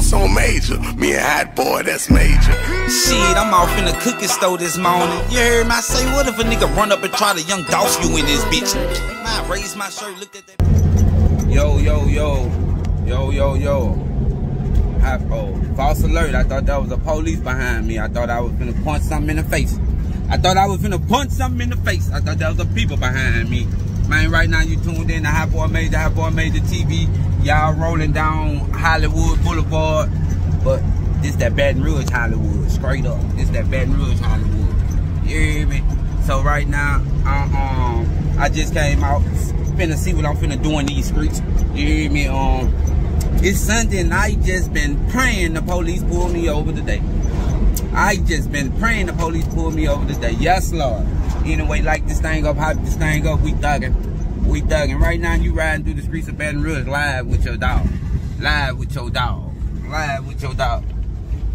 boss on major. Me and hot boy, that's major. Shit, I'm off in the cookie store this morning. You heard me? I say, what if a nigga run up and try to young douse you in this bitch? I raised my shirt, looked at that. Yo, yo, yo. Yo, yo, yo. I, oh, false alert. I thought that was a police behind me. I thought I was gonna punch something in the face. I thought I was gonna punch something in the face. I thought that was a people behind me. Man, right now you tuned in to Hot Boy Major, Hot Boy Major TV. Y'all rolling down Hollywood Boulevard. But this that Baton Rouge Hollywood, straight up. This that Baton Rouge Hollywood. You hear me? So right now, uh, um, I just came out, finna see what I'm finna do in these streets. You hear me? Um, it's Sunday and I just been praying the police pull me over today. I just been praying the police pull me over today. Yes, Lord. Anyway, like this thing up, hype this thing up, we thugging. We thugging. Right now, you riding through the streets of Baton Rouge live with your dog. Live with your dog. Live with your dog.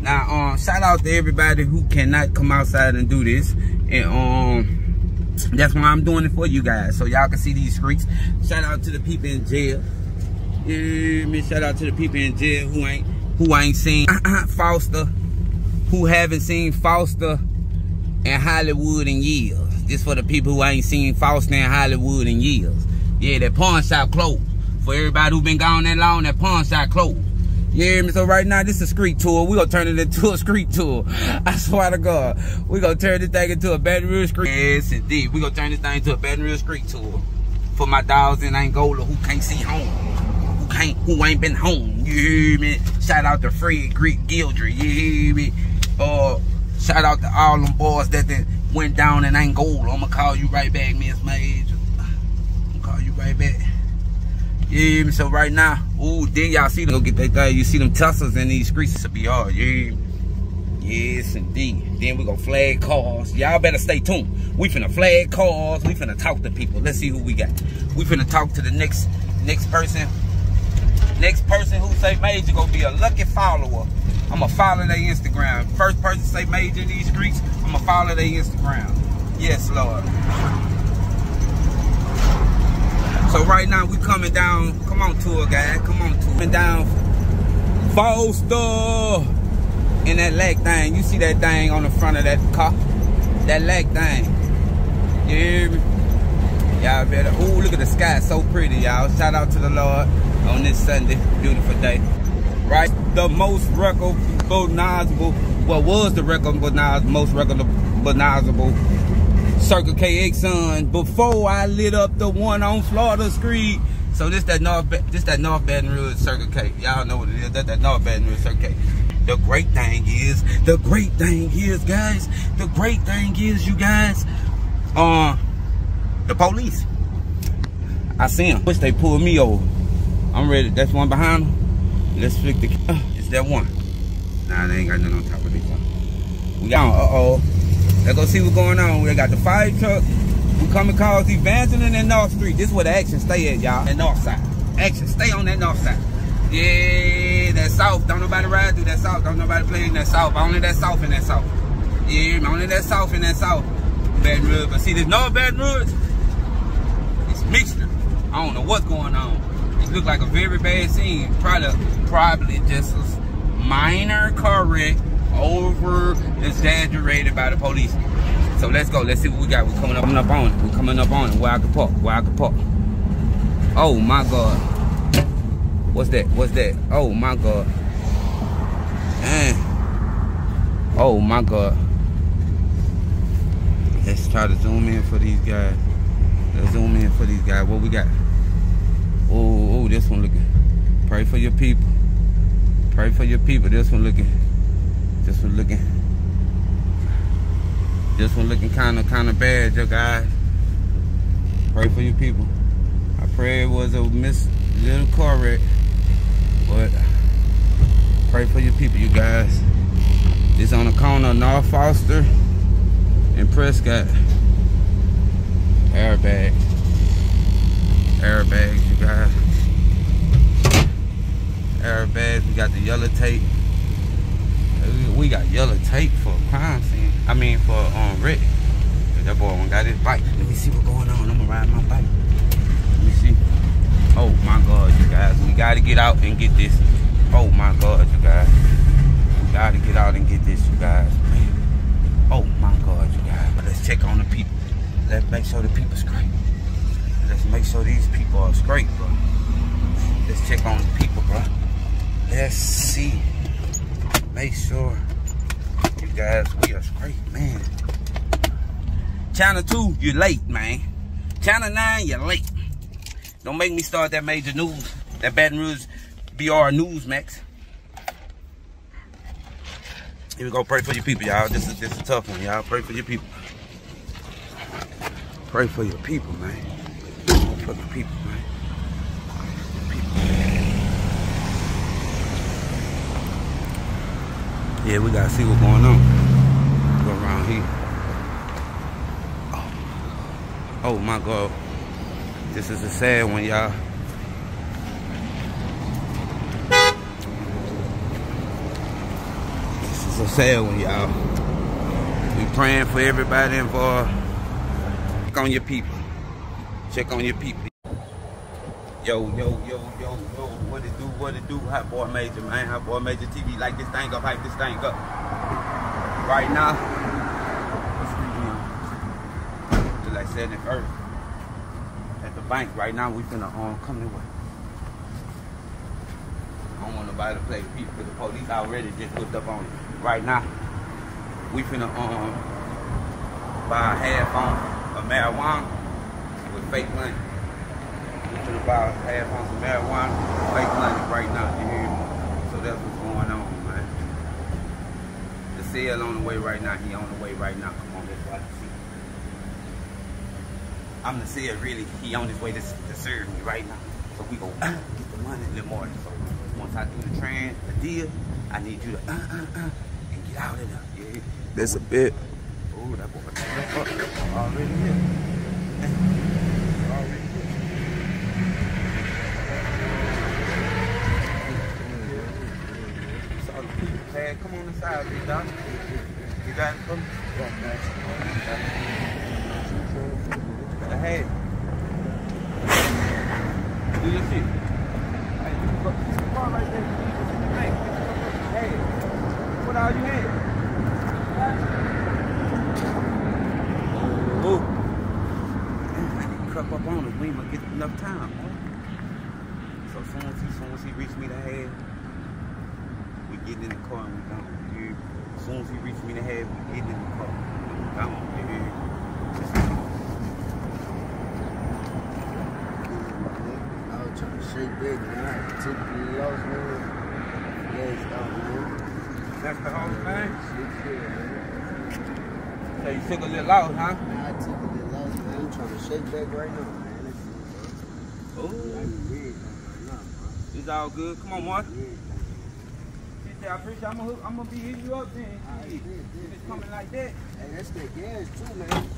Now, um, shout out to everybody who cannot come outside and do this. And, um, that's why I'm doing it for you guys. So y'all can see these streets. Shout out to the people in jail. Yeah, me shout out to the people in jail who ain't who ain't seen Foster, who haven't seen Foster and Hollywood in years. This for the people who ain't seen Foster and Hollywood in years. Yeah, that pawn shop closed. For everybody who been gone that long, that pawn shop closed. Yeah, me. So right now, this is a street tour. We gonna turn it into a street tour. I swear to God. We gonna turn this thing into a Baton Rouge street. Yes, indeed. We gonna turn this thing into a Baton Rouge street tour. For my dogs in Angola who can't see home Who can't, who ain't been home. You hear me? Shout out to Fred Greek Gildry. You hear me? Uh, shout out to all them boys that then went down in Angola. I'ma call you right back, Miss Major. I'ma call you right back. Me? So right now, ooh, then y'all see them go get that thing. You see them tussles in these streets. It'll be hard. yeah. Yes, indeed. Then we gonna flag cars. Y'all better stay tuned. We finna flag cars. We finna talk to people. Let's see who we got. We finna talk to the next next person Next person who say major gonna be a lucky follower. I'ma follow their Instagram. First person say major in these streets, I'ma follow their Instagram. Yes, Lord. So right now we coming down. Come on, tour guy. Come on, tour. Coming down Foster in that leg thing. You see that thing on the front of that car? That leg thing. You hear me? Y'all better. Ooh, look at the sky. So pretty, y'all. Shout out to the Lord on this Sunday, beautiful day. Right? The most recognizable, what was the recognizable, most recognizable Circle K Exxon before I lit up the one on Florida Street. So this that North, this that North Baton Rouge Circle K. Y'all know what it is. That that North Baton Rouge Circle K. The great thing is, the great thing is, guys. The great thing is, you guys. Uh, the police. I see them. Wish they pulled me over. I'm ready. That's one behind them. Let's flick the. Uh, it's that one. Nah, they ain't got nothing on top of this one. We got. Uh oh. Let's go see what's going on. We got the fire truck. We coming cause Evangeline and North Street. This is where the action stay at, y'all. That north side. Action stay on that north side. Yeah, that south. Don't nobody ride through that south. Don't nobody play in that south. Only that south in that south. Yeah, only that south in that south. Baton Rouge. But see this North Baton Rouge, it's mixture. I don't know what's going on. Looked like a very bad scene. Probably, probably just a minor correct, over exaggerated by the police. So let's go. Let's see what we got. We're coming up, coming up on it. We're coming up on it. Where I can park. Where I can park. Oh my God. What's that? What's that? Oh my God. Man. Oh my God. Let's try to zoom in for these guys. Let's zoom in for these guys. What we got? Oh, oh, this one looking. Pray for your people. Pray for your people. This one looking. This one looking. This one looking kind of, kind of bad, you guys. Pray for your people. I pray it was a miss little car wreck, but pray for your people, you guys. This on the corner of North Foster and Prescott. Airbag. Airbags, you guys. Airbags, we got the yellow tape. We got yellow tape for crime scene. I mean for um Rick. That boy one got his bike. Let me see what's going on. I'm gonna ride my bike. Let me see. Oh my god, you guys. We gotta get out and get this Oh my God, you guys. We gotta get out and get this, you guys. Man. Oh my God, you guys. But let's check on the people. Let's make sure the people's great. Let's make sure these straight, bro. Let's check on the people, bro. Let's see. Make sure you guys we are straight, man. Channel 2, you're late, man. Channel 9, you're late. Don't make me start that major news. That Baton Rouge BR News, Max. Here we go. Pray for your people, y'all. This is this is a tough one, y'all. Pray for your people. Pray for your people, man. For the people, man. Yeah, we gotta see what's going on. Go around here. Oh, oh my God. This is a sad one, y'all. This is a sad one, y'all. We praying for everybody involved. Check on your people. Check on your people. Yo, yo, yo, yo, yo, what it do, what it do, Hot Boy Major, man, Hot Boy Major TV, like this thing up, hype this thing up. Right now, just like said in earth, at the bank, right now, we finna um, come this way. I don't want nobody to play people, because the police already just looked up on it. Right now, we finna um, buy a half on of marijuana with fake money. Finna buy a half ounce of marijuana fake money right now, you hear me? So that's what's going on, man. The sale on the way right now, he on the way right now. Come on, let's watch see. I'm the sale really, he on his way to, to serve me right now. So we go uh, get the money in the morning. So once I do the trans, the deal, I need you to uh, uh, uh, and get out of there. Hear? That's a bit. Oh, that boy already here. The pad. Come on inside, big dog. You got me? Better have it. Do your shit. Hey, the the. Hey, what all you had? Move. Crap up on us. We ain't get enough time, boy. So soon as he, soon as he reached me to head, we get in the car and we gone. You? As soon as he reached me to head, we get in the car. We gone. You hear? I was trying to shake big, man. I typically lost, man. Yes, oh, man. That's the whole thing. Shit. So you took a little out, huh? I typically lost, man. I'm trying to shake back right now, man. Let's see, bro. I Ooh. be big right now, bro. It's all good. Come on, Mark. Big. I appreciate I'm gonna, I'm gonna be hitting you up then. Alright, Shit, good, good, If it's good. coming like that. Hey, that's that gas, too, man.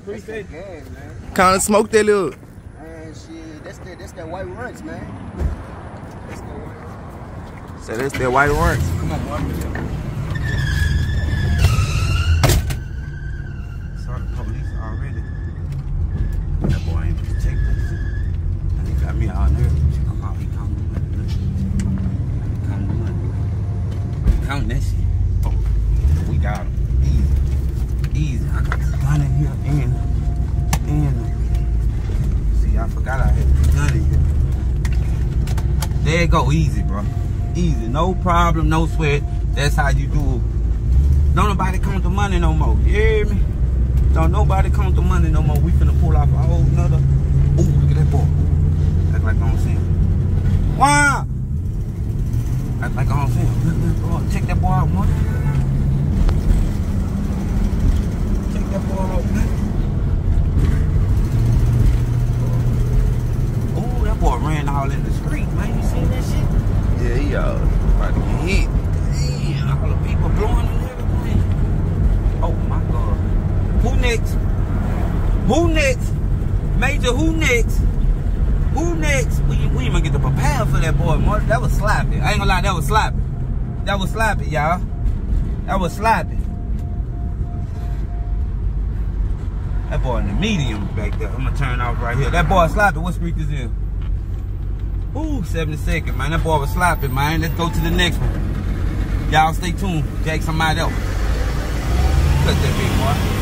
Appreciate that it. gas, man. Kind of smoke that little. Man, shit, that's that, that's that white Runtz, man. That's that white Runtz. So that's that white orange. Come on, Mark. Counting that shit. Oh, we got him. Easy. Easy. I got the gun in here and, and, see, I forgot I had the gun in here. There you go, easy, bro. Easy, no problem, no sweat. That's how you do. it. Don't nobody count the money no more. You hear me? Don't nobody count the money no more. We finna pull off a whole nother. Ooh, look at that boy. Act like I don't see him. Wow! Act like I don't see him. Look, look, boy. Check that boy out, man. Check that boy out, man. Ooh, that boy ran all in the street, man. You seen that about to get hit. Damn, all the people blowing and everything. Oh my God. Who next? Who next? Major, who next? Who next? We, we even get to prepare for that boy, Mark. That was sloppy. I ain't gonna lie, that was sloppy. That was sloppy, y'all. That was sloppy. That boy in the medium back there. I'm gonna turn off right here. That boy sloppy. What street is in? Ooh, Woo, 72nd, man. That boy was slapping, man. Let's go to the next one. Y'all stay tuned. Jack somebody else. Cut that big boy.